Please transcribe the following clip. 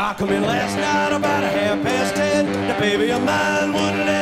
I come in last night about a half past ten. The baby of mine wouldn't let